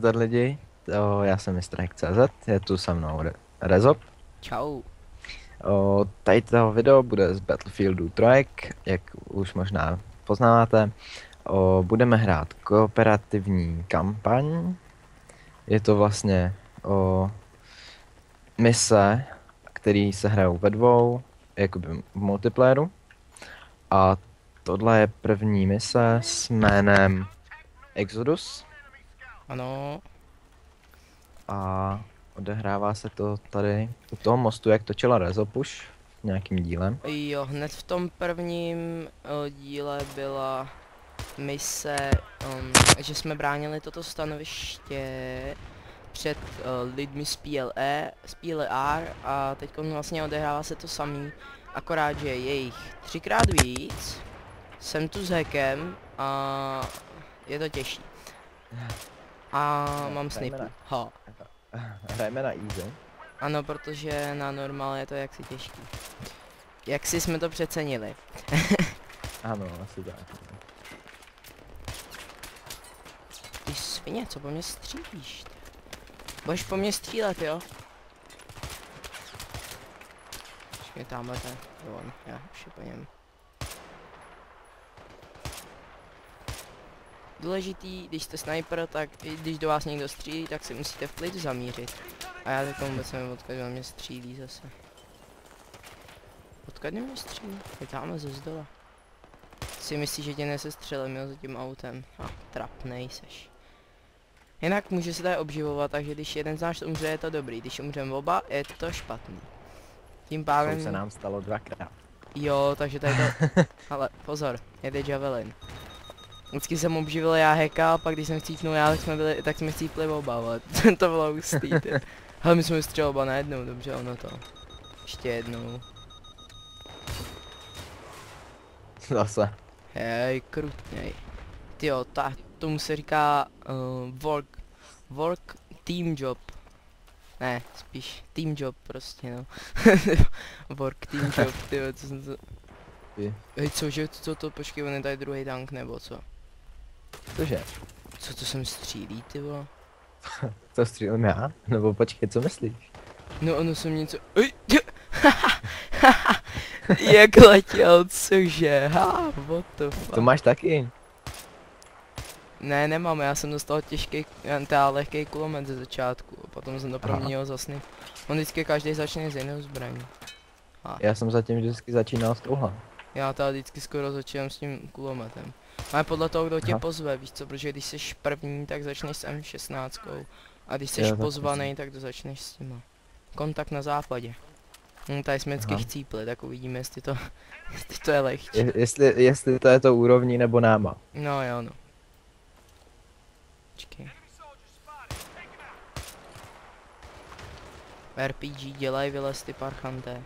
Nazdar lidi, to já jsem Mr. CZ, je tu se mnou Re- Rezop. Čau. O, tady to video bude z Battlefieldu 3, jak už možná poznáváte. O, budeme hrát kooperativní kampaň. Je to vlastně o mise, které se hrajou ve dvou, jakoby v multiplayeru. A tohle je první mise s jménem Exodus. Ano, A odehrává se to tady u toho mostu, jak točila Rezopuš nějakým dílem. jo, hned v tom prvním eh, díle byla mise, um, že jsme bránili toto stanoviště před uh, lidmi z PLE, z PLR a teď vlastně odehrává se to samý, akorát, že je jich třikrát víc, jsem tu s hekem a je to těžší. A No, mám snipu. Ha. Hrajeme na easy. Ano, protože na normál je to jaksi těžký. Jak si jsme to přecenili. Ano, asi tak. Ty svině, co po mně střílíš? Budeš po mně střílet, jo? Počkej, tamhle ten, jo, on, já už je po něm. Důležitý, když jste sniper, tak i když do vás někdo střílí, tak si musíte v klidu zamířit. A já teď vůbec nevím, odkud na mě střílí zase. Odkud na mě střílí? Je tamhle ze zdola. Si myslíš, že tě nesestřelím, jo, za tím autem. A trapnej seš. Jinak může se tady obživovat, takže když jeden z nás umře, je to dobrý. Když umřeme oba, je to špatný. Tím To pádem... už se nám stalo dvakrát. Jo, takže tady to... Ale pozor, jede Javelin. Vždycky jsem obživil já heka, a pak když jsem chcípnul já, tak jsme, byli, tak jsme chcípli oba, ale to bylo hustý. Ale my jsme vystřelili oba najednou, dobře, ono to. Ještě jednou. Zase. Hej, krutněj. Tyjo, ta, tomu se říká uh, work, work team job. Ne, spíš team job prostě, no. work team job, tyjo, co jsem to... Hej, cože, co to, počkej, on je tady druhý tank, nebo co? Cože? Co to sem střílí, ty vole? To střílím já? Nebo počkej, co myslíš? No ono jsem něco... Jak letěl, cože, ha, what the fuck. To máš taky? Ne, nemám, já jsem dostal těžký, teda lehký kulomet ze začátku, a potom jsem to proměnil za sny. On vždycky každý začne z jinou zbraní. Já jsem zatím vždycky začínal s touhle. Já teda vždycky skoro začínám s tím kulometem. Ale podle toho, kdo tě Aha. pozve, víš co, protože když jsi první, tak začneš s M16. A když jsi pozvaný, tak to začneš s těma. Kontakt na západě. Hm, tady jsme vždycky chcípli, tak uvidíme, jestli to, jestli to je lehčí. Je, jestli, jestli to je to úrovní nebo náma. No jo, no. Počkej. RPG dělej vylez ty parchanté.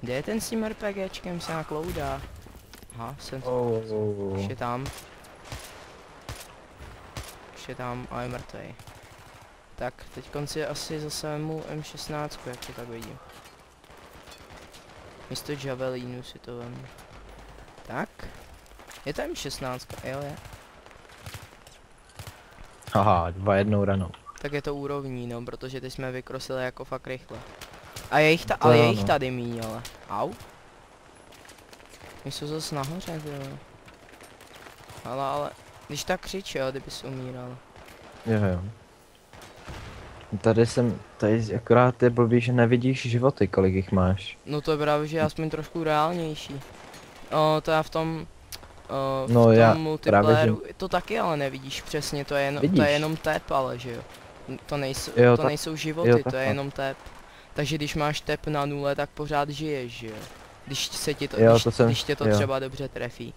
Kde je ten s tím RPGčkem se nakloudá? Aha, jsem Oh. už je tam. Už je tam a je mrtvej. Tak, teď konci asi zase mu M16, jak to tak vidím. Místo Javelinu si to vemu. Tak. Je to M16, jo je. Aha, dva jednou ranou. Tak je to úrovní, no, protože teď jsme vykrosili jako fakt rychle. A je jich, ta, ale je jich tady míň, ale. Au. My jsou zase nahoře, jo. Ale, ale, když tak křič, jo, kdyby jsi umíral. Jo, jo. Tady jsem, tady akorát je blbý, že nevidíš životy, kolik jich máš. No to je právě, že je aspoň trošku reálnější. O, to já v tom, o, v No tom já multiplayeru, to taky ale nevidíš přesně, to je, jenom, to Vidíš. je jenom tep, ale že jo. To nejsou, Jo, to tak- nejsou životy, jo, to je jenom tep. Takže když máš tep na nule, tak pořád žiješ, že jo. Když se ti to, Jo, když, to jsem- když tě to jo. třeba dobře trefí.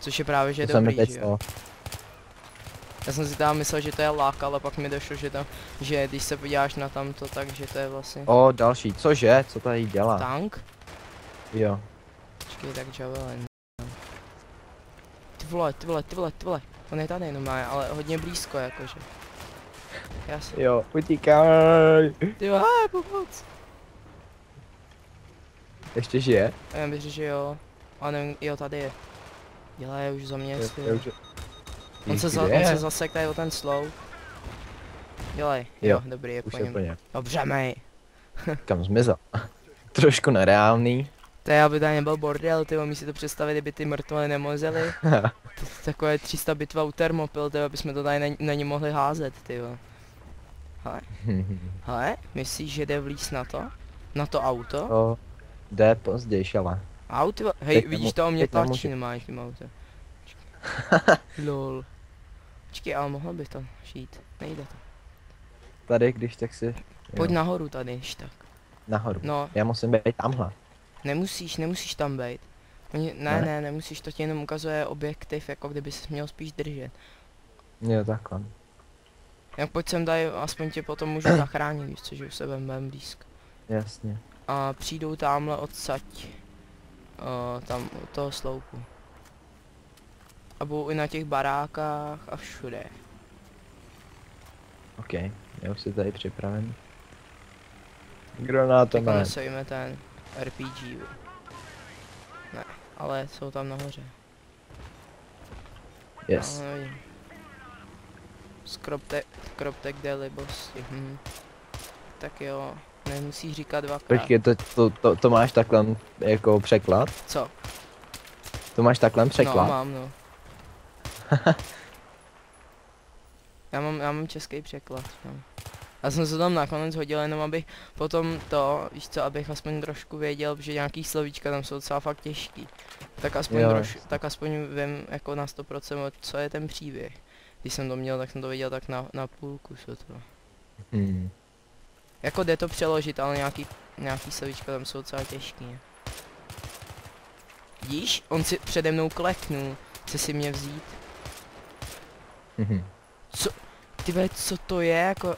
Což je právě, že To mi dobrý, že jo. Já jsem si tam myslel, že to je lák, ale pak mi došlo, že to, že když se podíváš na tamto, takže to je vlastně O, další, cože? Co tady dělá? tank. Jo. Počkej, tak Javelin. Ty vole, ty vole, ty vole, ty vole. On je tady jenom má, ale hodně blízko jakože. Jasně. Jo, utíkaj. Ty vole, pomoc. Ještě žije? A já bych řekl, že jo. A nevím, jo, tady je. Dělá je už za mě, Jo, jestli já už, On se, za, on je? se zasek tady o ten slow. Dělej, jo, Jo, dobrý, je Už po je něm. po něm. Dobře, mej. Kam zmizel? Trošku nereálný. To je, aby tady nebyl bordel, ty mi si to představit, kdyby ty mrtvoly nemozely. To- Takové 300 bitva u Thermopil, ty aby jsme to tady na, na ně mohli házet, ty Hele, hele, myslíš, že jde vlíz na to? Na to auto? to jde později, ale. Auto, hej, Teď vidíš to, mě tlačí, nemáš tím autem. Lol. Počkej, ale mohlo by to šít, nejde to. Tady, když tak si... Pojď jo, nahoru tady, když tak. nahoru. No, Já musím být tamhle. nemusíš, nemusíš tam být. Oni, ne, Ne? ne, nemusíš, to ti jenom ukazuje objektiv, jako kdyby se měl spíš držet. Jo, takhle. Jak pojď sem tady, aspoň tě potom můžu zachránit, víš co, že už se budeme blízko. Jasně. A přijdou tamhle odsaď, uh, tam od toho sloupu. A budou i na těch barákách a všude. OK, já už si tady připraven. Granáto Teďka ne. sejme ten RPG. Ne, ale jsou tam nahoře. Yes. Ale nevím. Skroptek, skroptek jde libosti. Hm. Tak jo, nemusíš říkat dvakrát. Počkej, to, to, to, to máš takhle jako překlad? Co? To máš takhle No, překlad? mám no. já mám, já mám český překlad, no. Já jsem se tam nakonec hodil jenom abych potom to, víš co, abych aspoň trošku věděl, že nějaký slovíčka tam jsou docela fakt těžký. Tak aspoň, Jo, troš, tak aspoň vím jako na 100% co je ten příběh. Když jsem to měl, tak jsem to věděl tak na, na půlku se to. Hmm. Jako jde to přeložit, ale nějaký, nějaký slovíčka tam jsou docela těžký. Vidíš, on si přede mnou kleknul, chce si mě vzít. Mhm. Ty vole, co to je, jako...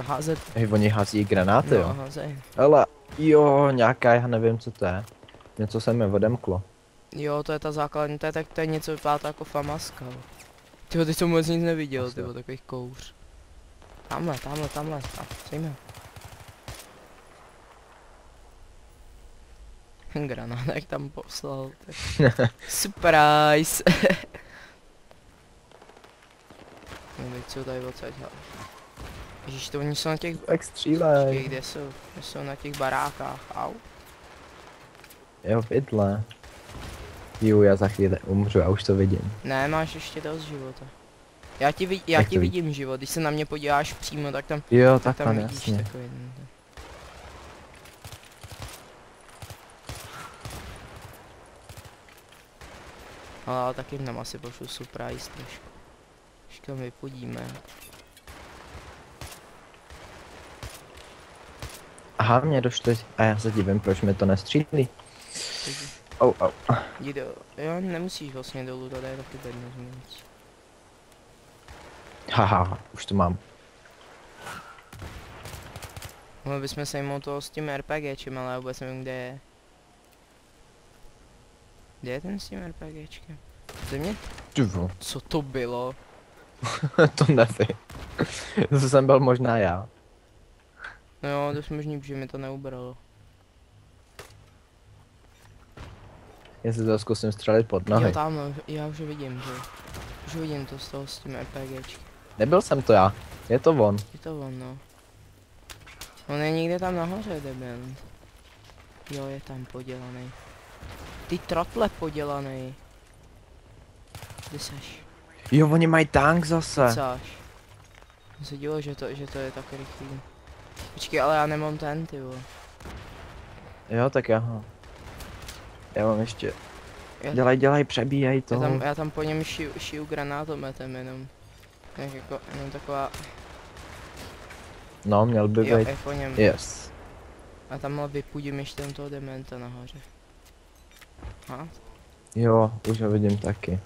Házet... Hej, oni hází granáty, No, jo? házej. Ale jo, nějaká, já nevím, co to je. Něco se mi odemklo. Jo, to je ta základní, to je, tak, to je něco vypadá jako famaska. Ty jsem vůbec nic neviděl, jo. takových kouř. Tamhle, tamhle, tamhle, tam, sejme. Granátek tam poslal, tak. Surprise! no, teď jsou tady odsaď, hele. Ježíš, to oni jsou na těch, Tak Počkej, střílej. kde jsou? Kde jsou na těch barákách, au. Jo, v idle. Jo, já za chvíli umřu, já už to vidím. Ne, máš ještě dost života. Já ti, vid- já Jak ti to vidí- vidím život, když se na mě podíváš přímo, tak tam, Jo, tak tam takhle, vidíš jasně. takový. Ale taky nám asi pošlu surprise trošku. Když kam vypudíme. Aha, mě došlo, a já se divím, proč mi to nestřílí. Au, au. Jdi do, jo, nemusíš vlastně dolů, to je taky bedno změnit. Haha, už to mám. Mohli bychom sejmout toho s tím RPGčem, ale já vůbec nevím, kde je. Kde je ten s tím RPGčkem? Země? Tyvo, Co to bylo? to nevím. to jsem byl možná já. No jo, dost možný, že mi to neubralo. Jestli to zkusím střelit pod Jo, nohy. tam, no, já už vidím, že Už vidím to z toho s tím RPGčkem. Nebyl jsem to já, je to on. Je to on, no. On je někde tam nahoře, debent. Jo, je tam podělaný. Ty trotle podělaný. Kde seš? Jo, oni mají tank zase. Cáš. Jsem se díval, že to, že to je tak rychlý. Počkej, ale já nemám ten, ty vole. Jo, tak já ho. Já mám ještě. Já- Dělaj, dělaj, přebíjej to. Já tam, já tam po něm šiju, šiju granátometem jenom. Tak jako, jenom taková, No, měl by jo, být. po něm. Yes. A tamhle vypudím ještě tam toho dementa nahoře. A? Jo, už ho vidím taky.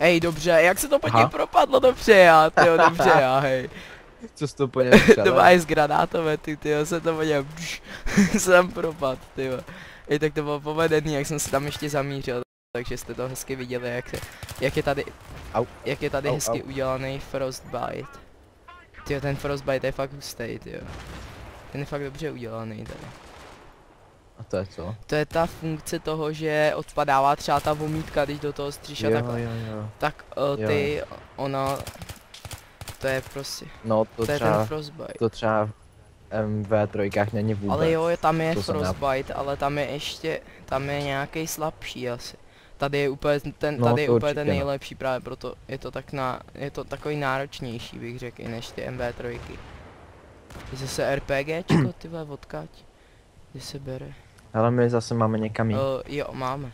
Hej, dobře, jak se to po něm propadlo, dobře já, tyjo, dobře já, hej. Co jsi to po něm to má i z granátomety, tyjo, se to po něm, se tam propad, tyjo. Hej, tak to bylo povedený, jak jsem se tam ještě zamířil, takže jste to hezky viděli, jak, se, jak je tady, Au. jak je tady Au, hezky au. udělaný frostbite. Tyjo, ten frostbite je fakt hustý, tyjo. Ten je fakt dobře udělaný tady. A to je co? To je ta funkce toho, že odpadává třeba ta vomítka, když do toho stříš a Jo, takhle. jo, jo. Tak uh, Jo. ty, ona, to je prostě, No to, to je ten třeba, frostbite. to třeba v MV3 není vůbec. Ale jo, tam je To frostbite, ale tam je ještě, tam je nějaký slabší asi. Tady je úplně ten, No, tady je úplně ten no. nejlepší právě proto je to tak na, je to takový náročnější bych řekl, než ty MV3. Je zase RPGčko, ty vole, odkaď? Kde se bere? Ale my zase máme někam jít. Uh, jo, máme.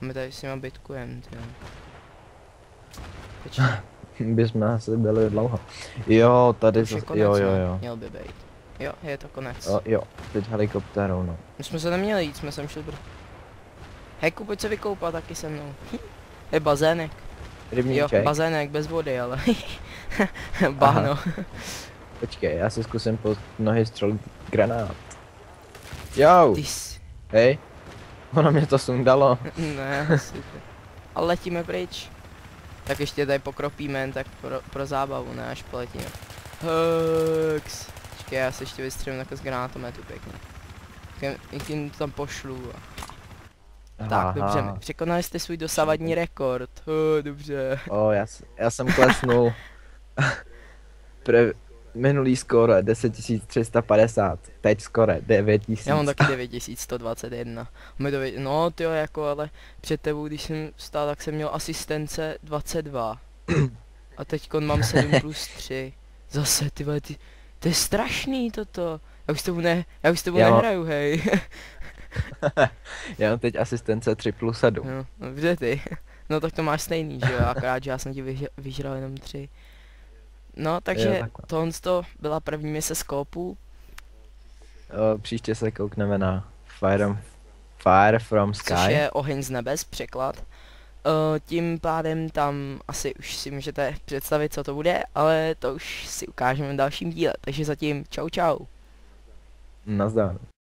My tady s nima bitkujem, ty jo. Bychom asi byli dlouho. Jo, tady zase, konec, jo, jo, jo. měl by být. Jo, je to konec. O, jo, teď helikoptérou, no. My jsme se neměli jít, jsme sem šli brzo. Heku, pojď se vykoupat taky se mnou. je bazének. Jo, Rybníček. bazének bez vody, ale. Bahno. Počkej, já si zkusím pod nohy střelit granát. Jo, hej. Ono mě to sundalo. Ne, asi to. Ale letíme pryč. Tak ještě tady pokropíme jen tak pro, pro zábavu, ne až poletíme. Hux. Počkej, já se ještě vystřelím takhle z granátometu pěkně. Jim to tam pošlu. A... Tak, dobře, Aha. překonali jste svůj dosavadní rekord. Oh, dobře. O, já, s- já jsem klesnul. Pre, minulý skóre 10350, teď skóre 9000. Já mám taky 9121. Mi to, vě- no ty jako, ale před tebou, když jsem stál, tak jsem měl asistence 22. A teď mám 7 plus 3. Zase ty vole, ty, to je strašný toto. Já už s tebou ne, já už s tebou Já nehraju, hej. Já mám teď asistence 3 plus 7. no, dobře ty. No tak to máš stejný, že jo, akorát, že já jsem ti vyž, vyžral jenom 3. No, takže tohle to byla první mise skópu. O, příště se koukneme na Fire, Fire from Sky. což je oheň z nebes, překlad. Uh, tím pádem tam asi už si můžete představit, co to bude, ale to už si ukážeme v dalším díle. Takže zatím čau čau. Nazdar.